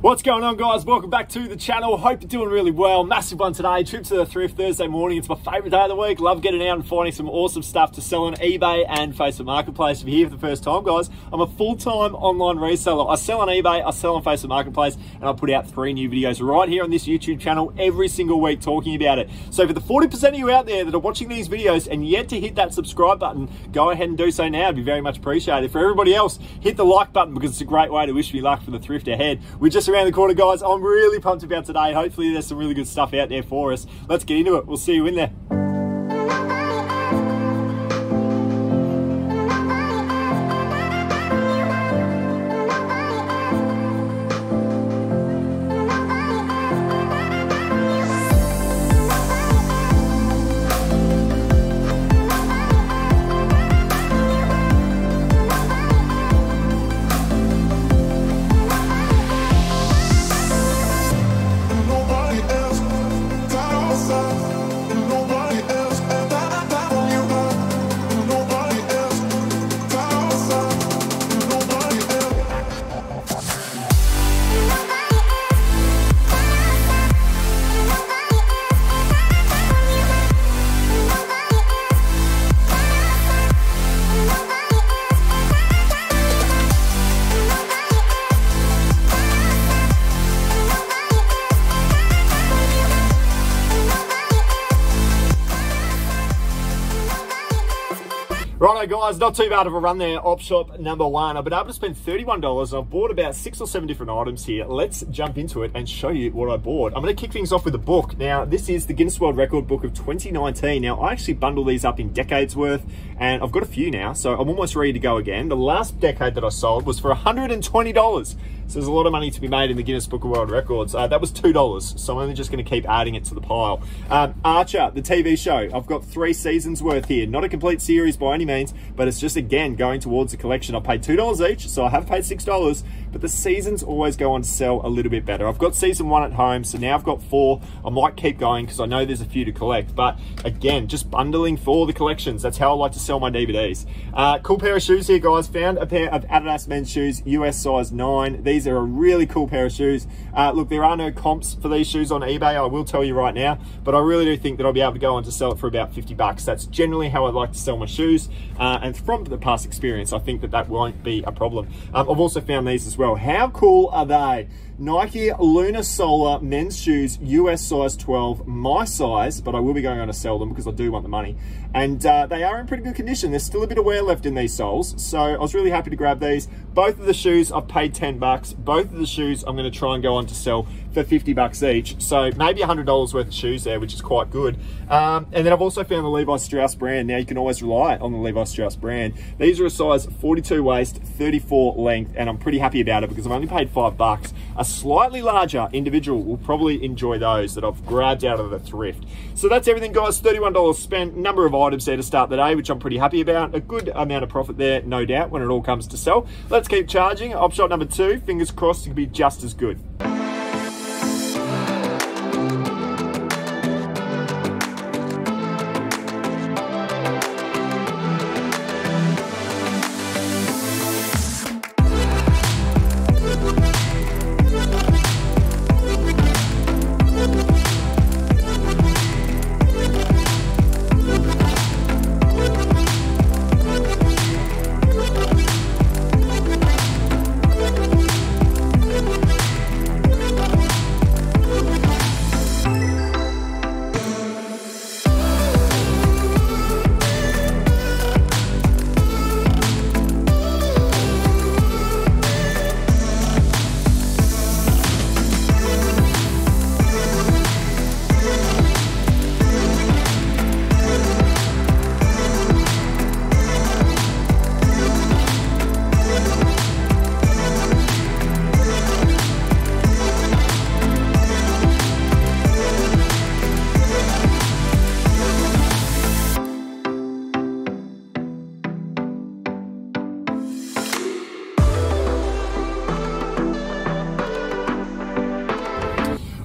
What's going on guys? Welcome back to the channel. Hope you're doing really well. Massive one today. Trip to the thrift Thursday morning. It's my favorite day of the week. Love getting out and finding some awesome stuff to sell on eBay and Facebook Marketplace. If you're here for the first time, guys, I'm a full-time online reseller. I sell on eBay, I sell on Facebook Marketplace, and I put out three new videos right here on this YouTube channel every single week talking about it. So for the 40% of you out there that are watching these videos and yet to hit that subscribe button, go ahead and do so now. It'd be very much appreciated. For everybody else, hit the like button because it's a great way to wish me luck for the thrift ahead. We're just around the corner, guys. I'm really pumped about today. Hopefully there's some really good stuff out there for us. Let's get into it. We'll see you in there. Righto guys, not too bad of a run there. Op shop number one. I've been able to spend $31. I've bought about six or seven different items here. Let's jump into it and show you what I bought. I'm gonna kick things off with a book. Now, this is the Guinness World Record book of 2019. Now, I actually bundle these up in decades worth and I've got a few now, so I'm almost ready to go again. The last decade that I sold was for $120. So there's a lot of money to be made in the Guinness Book of World Records. Uh, that was $2, so I'm only just gonna keep adding it to the pile. Um, Archer, the TV show. I've got three seasons worth here. Not a complete series by any means, but it's just, again, going towards the collection. I paid $2 each, so I have paid $6, but the seasons always go on to sell a little bit better. I've got season one at home, so now I've got four. I might keep going because I know there's a few to collect, but again, just bundling for the collections. That's how I like to sell my DVDs. Uh, cool pair of shoes here, guys. Found a pair of Adidas men's shoes, US size 9. These are a really cool pair of shoes. Uh, look, there are no comps for these shoes on eBay, I will tell you right now, but I really do think that I'll be able to go on to sell it for about 50 bucks. That's generally how I like to sell my shoes, uh, and from the past experience, I think that that won't be a problem. Um, I've also found these as well. How cool are they? Nike Luna Solar men's shoes, US size 12, my size, but I will be going on to sell them because I do want the money. And uh, they are in pretty good condition. There's still a bit of wear left in these soles, so I was really happy to grab these. Both of the shoes I've paid 10 bucks. Both of the shoes I'm going to try and go on to sell for 50 bucks each. So maybe $100 worth of shoes there, which is quite good. Um, and then I've also found the Levi Strauss brand. Now you can always rely on the Levi Strauss brand. These are a size 42 waist, 34 length, and I'm pretty happy about it because I've only paid five bucks. A slightly larger individual will probably enjoy those that I've grabbed out of the thrift. So that's everything, guys. $31 spent, number of items there to start the day, which I'm pretty happy about. A good amount of profit there, no doubt, when it all comes to sell. Let's keep charging. Op shot number two, fingers crossed it can be just as good.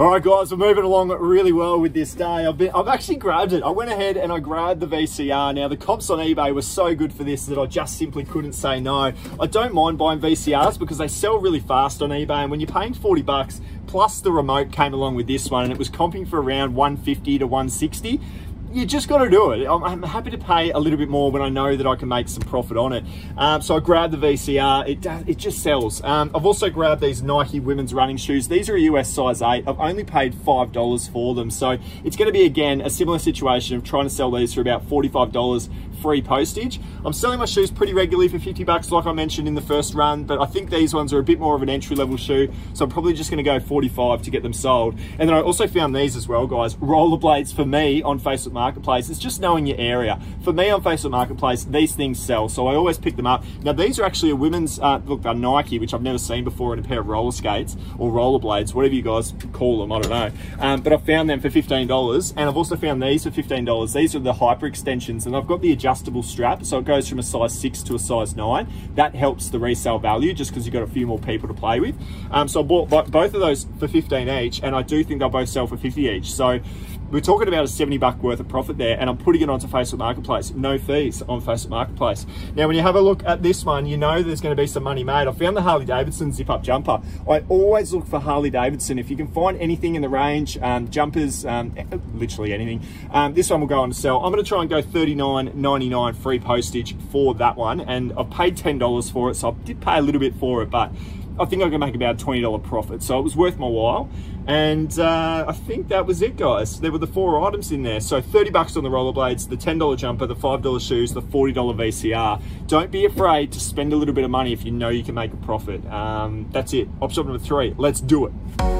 All right, guys, we're moving along really well with this day. I've been, I've actually grabbed it. I went ahead and I grabbed the VCR. Now, the comps on eBay were so good for this that I just simply couldn't say no. I don't mind buying VCRs because they sell really fast on eBay, and when you're paying 40 bucks, plus the remote came along with this one, and it was comping for around 150 to 160 you just got to do it. I'm, I'm, happy to pay a little bit more when I know that I can make some profit on it. Um, so I grabbed the VCR. It it just sells. Um, I've also grabbed these Nike women's running shoes. These are a US size 8. I've only paid $5 for them. So it's going to be, again, a similar situation of trying to sell these for about $45 free postage. I'm selling my shoes pretty regularly for 50 bucks, like I mentioned in the first run, but I think these ones are a bit more of an entry level shoe. So I'm probably just gonna go 45 to get them sold. And then I also found these as well, guys. Rollerblades for me on Facebook Marketplace. It's just knowing your area. For me on Facebook Marketplace, these things sell. So I always pick them up. Now these are actually a women's, uh, look, they're Nike, which I've never seen before in a pair of roller skates or rollerblades, whatever you guys call them, I don't know. Um, but I found them for $15 and I've also found these for $15. These are the hyper extensions and I've got the adjustable strap. So it goes from a size six to a size nine. That helps the resale value just because you've got a few more people to play with. Um, so I bought both of those for 15 each and I do think they'll both sell for 50 each. So we're talking about a 70 buck worth of profit there and I'm putting it onto Facebook Marketplace. No fees on Facebook Marketplace. Now, when you have a look at this one, you know there's going to be some money made. I found the Harley Davidson zip up jumper. I always look for Harley Davidson. If you can find anything in the range, um, jumpers, um, literally anything, um, this one will go on to sell. I'm going to try and go $39.99 free postage for that one. And I've paid $10 for it. So I did pay a little bit for it, but I think I can make about a $20 profit. So it was worth my while. And uh, I think that was it, guys. There were the four items in there. So 30 bucks on the rollerblades, the $10 jumper, the $5 shoes, the $40 VCR. Don't be afraid to spend a little bit of money if you know you can make a profit. Um, that's it. Option number three. Let's do it.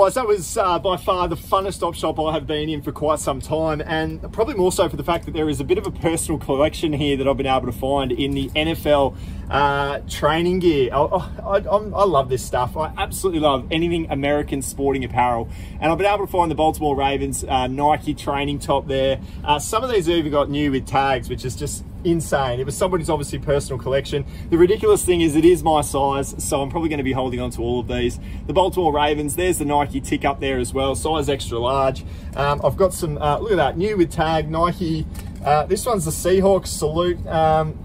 Guys, that was uh, by far the funnest op shop I have been in for quite some time, and probably more so for the fact that there is a bit of a personal collection here that I've been able to find in the NFL uh, training gear. I, I, I, love this stuff. I absolutely love anything American sporting apparel, and I've been able to find the Baltimore Ravens uh, Nike training top there. Uh, some of these have even got new with tags, which is just insane. It was somebody's obviously personal collection. The ridiculous thing is it is my size, so I'm probably going to be holding on to all of these. The Baltimore Ravens, there's the Nike tick up there as well, size extra large. Um, I've got some, uh, look at that, new with tag, Nike. Uh, this one's the Seahawks salute. Um,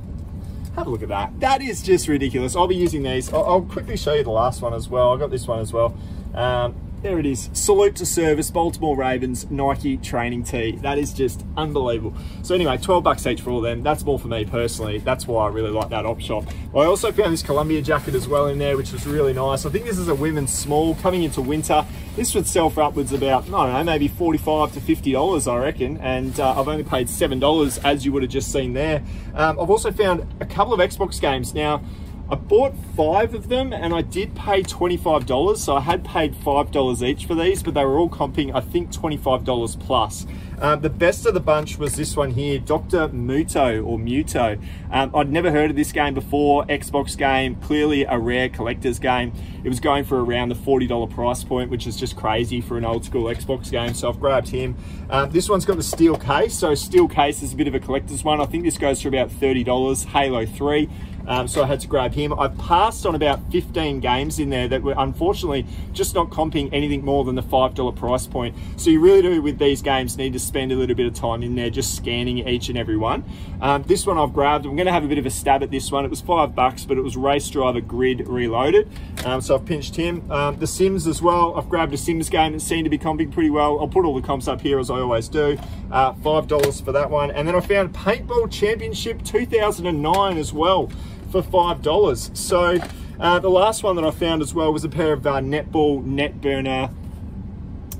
have a look at that. That is just ridiculous. I'll be using these. I'll, I'll quickly show you the last one as well. I got this one as well. Um, there it is. Salute to service, Baltimore Ravens, Nike training tee. That is just unbelievable. So anyway, 12 bucks each for all of them. That's more for me personally. That's why I really like that op shop. I also found this Columbia jacket as well in there, which was really nice. I think this is a women's small coming into winter. This would sell for upwards about, I don't know, maybe 45 to $50, I reckon. And uh, I've only paid $7 as you would have just seen there. Um, I've also found a couple of Xbox games. Now, I bought five of them and I did pay $25. So I had paid $5 each for these, but they were all comping, I think, $25 plus. Uh, the best of the bunch was this one here, Dr. Muto or Muto. Um, I'd never heard of this game before, Xbox game, clearly a rare collector's game. It was going for around the $40 price point, which is just crazy for an old school Xbox game, so I've grabbed him. Um, this one's got the steel case, so steel case is a bit of a collector's one. I think this goes for about $30, Halo 3. Um, so I had to grab him. I passed on about 15 games in there that were unfortunately just not comping anything more than the $5 price point. So you really do with these games need to spend a little bit of time in there just scanning each and every one. Um, this one I've grabbed. I'm going to have a bit of a stab at this one. It was five bucks, but it was Race Driver Grid Reloaded. Um, so I've pinched him. Um, the Sims as well. I've grabbed a Sims game that seemed to be comping pretty well. I'll put all the comps up here as I always do. Uh, $5 for that one. And then I found Paintball Championship 2009 as well for five dollars. So uh, the last one that I found as well was a pair of uh, netball Netburner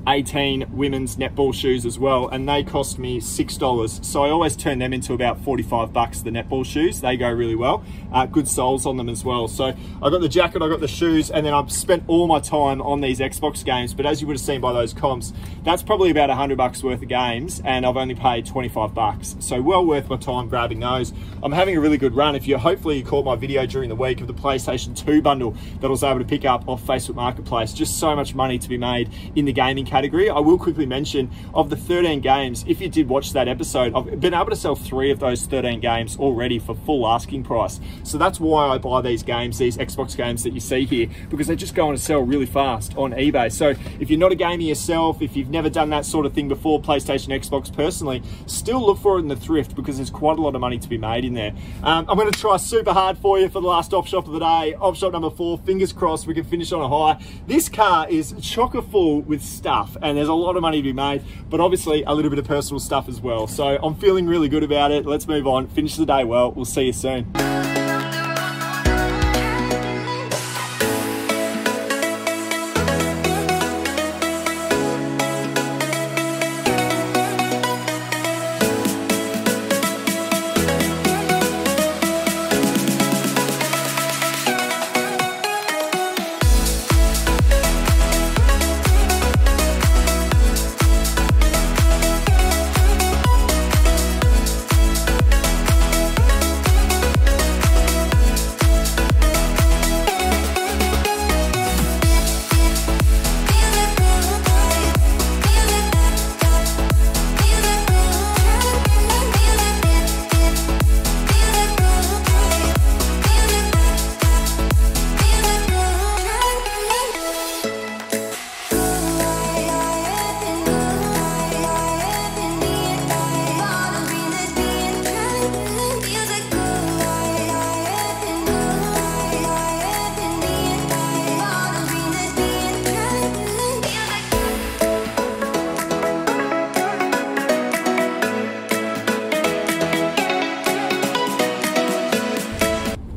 18 women's netball shoes as well and they cost me six dollars. So i always turn them into about 45 bucks the netball shoes. They go really well. Uh, good soles on them as well. So i got the jacket i got the shoes and then i've spent all my time on these xbox games. But as you would have seen by those comps that's probably about 100 bucks worth of games and i've only paid 25 bucks. So well worth my time grabbing those. I'm having a really good run. If you hopefully you caught my video during the week of the playstation 2 bundle that i was able to pick up off facebook marketplace. Just so much money to be made in the gaming category. I will quickly mention of the 13 games, if you did watch that episode, I've been able to sell three of those 13 games already for full asking price. So that's why I buy these games, these Xbox games that you see here, because they just go on to sell really fast on eBay. So if you're not a gamer yourself, if you've never done that sort of thing before, PlayStation, Xbox personally, still look for it in the thrift because there's quite a lot of money to be made in there. Um, I'm going to try super hard for you for the last op shop of the day. Op shop number four, fingers crossed we can finish on a high. This car is chocker full with stuff and there's a lot of money to be made, but obviously a little bit of personal stuff as well. So I'm feeling really good about it. Let's move on, finish the day well. We'll see you soon.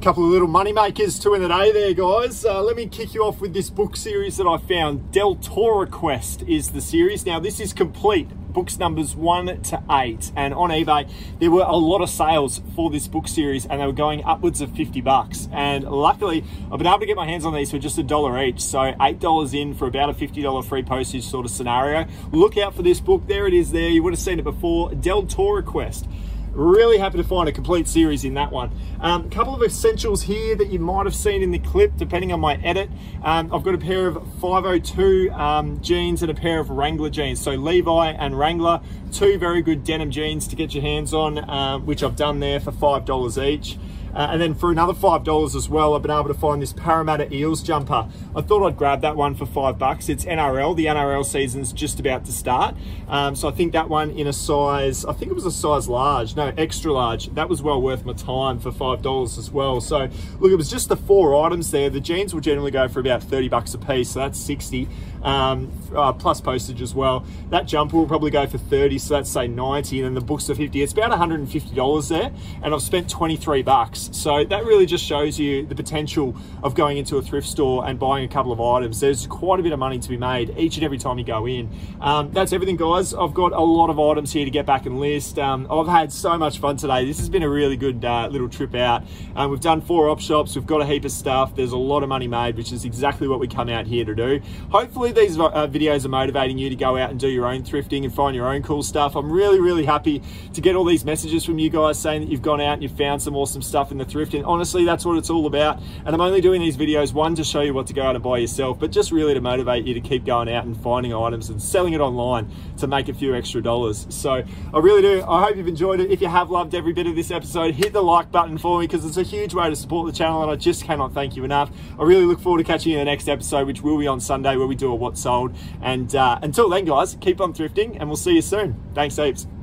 Couple of little money makers to in the day there guys. Uh, let me kick you off with this book series that i found. Deltora Quest is the series. Now this is complete. Books numbers one to eight. And on ebay there were a lot of sales for this book series and they were going upwards of 50 bucks. And luckily i've been able to get my hands on these for just a dollar each. So eight dollars in for about a 50 dollar free postage sort of scenario. Look out for this book. There it is there. You would have seen it before. Deltora Quest Really happy to find a complete series in that one. A um, couple of essentials here that you might have seen in the clip, depending on my edit. Um, I've got a pair of 502 um, jeans and a pair of Wrangler jeans. So Levi and Wrangler, two very good denim jeans to get your hands on, uh, which I've done there for $5 each. Uh, and then for another $5 as well, I've been able to find this Parramatta Eels jumper. I thought I'd grab that one for five bucks. It's NRL. The NRL season's just about to start. Um, so I think that one in a size, I think it was a size large, no, extra large. That was well worth my time for $5 as well. So look, it was just the four items there. The jeans will generally go for about 30 bucks a piece. So that's 60 um, uh, plus postage as well. That jumper will probably go for 30, so that's say 90, and then the books are 50. It's about $150 there, and I've spent 23 bucks. Bucks. So that really just shows you the potential of going into a thrift store and buying a couple of items. There's quite a bit of money to be made each and every time you go in. Um, that's everything, guys. I've got a lot of items here to get back and list. Um, I've had so much fun today. This has been a really good uh, little trip out. Um, we've done four op shops. We've got a heap of stuff. There's a lot of money made, which is exactly what we come out here to do. Hopefully these uh, videos are motivating you to go out and do your own thrifting and find your own cool stuff. I'm really, really happy to get all these messages from you guys saying that you've gone out and you've found some awesome stuff in the thrift. And honestly, that's what it's all about. And I'm only doing these videos, one, to show you what to go out and buy yourself, but just really to motivate you to keep going out and finding items and selling it online to make a few extra dollars. So I really do. I hope you've enjoyed it. If you have loved every bit of this episode, hit the like button for me because it's a huge way to support the channel and I just cannot thank you enough. I really look forward to catching you in the next episode, which will be on Sunday where we do a what sold. And uh, until then, guys, keep on thrifting and we'll see you soon. Thanks heaps.